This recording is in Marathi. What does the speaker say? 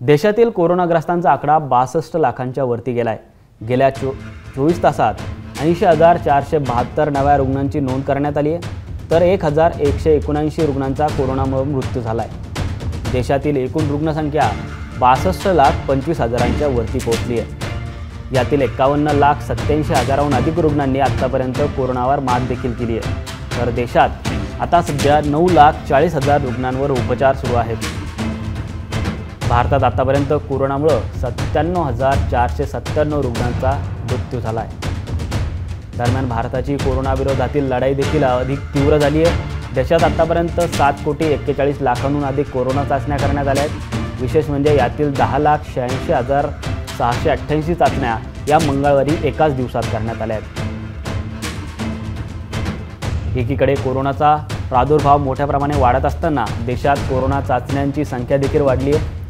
देशातील कोरोनाग्रस्तांचा आकडा बासष्ट लाखांच्या वरती गेलाय. गेल्या चो चोवीस तासात ऐंशी हजार चारशे बहात्तर नव्या रुग्णांची नोंद करण्यात आली आहे. तर एक हजार एकशे एकोणऐंशी रुग्णांचा कोरोनामुळे मृत्यू झाला आहे देशातील एकूण रुग्णसंख्या बासष्ट लाख पंचवीस हजारांच्या वरती पोहोचली आहे. यातील एक्कावन्न लाख सत्याऐंशी हजाराहून अधिक रुग्णांनी आत्तापर्यंत कोरोनावर मात देखील केली आहे. तर देशात आता सध्या नऊ लाख चाळीस हजार रुग्णांवर उपचार सुरू आहेत. भारतात आतापर्यंत कोरोनामुळं सत्त्याण्णव हजार चारशे सत्त्याण्णव रुग्णांचा मृत्यू झाला आहे दरम्यान भारताची कोरोनाविरोधातील लढाई देखील अधिक तीव्र झाली आहे. देशात आतापर्यंत सात कोटी एक्केचाळीस लाखांहून अधिक कोरोना चाचण्या करण्यात आल्या आहेत. विशेष म्हणजे यातील दहा लाख शहाऐंशी हजार सहाशे अठ्ठ्याऐंशी चाचण्या या मंगळवारी एकाच दिवसात करण्यात आल्या आहेत. एकीकडे कोरोनाचा प्रादुर्भाव मोठ्या प्रमाणे वाढत असताना देशात कोरोना चाचण्यांची संख्या देखील वाढली आहे.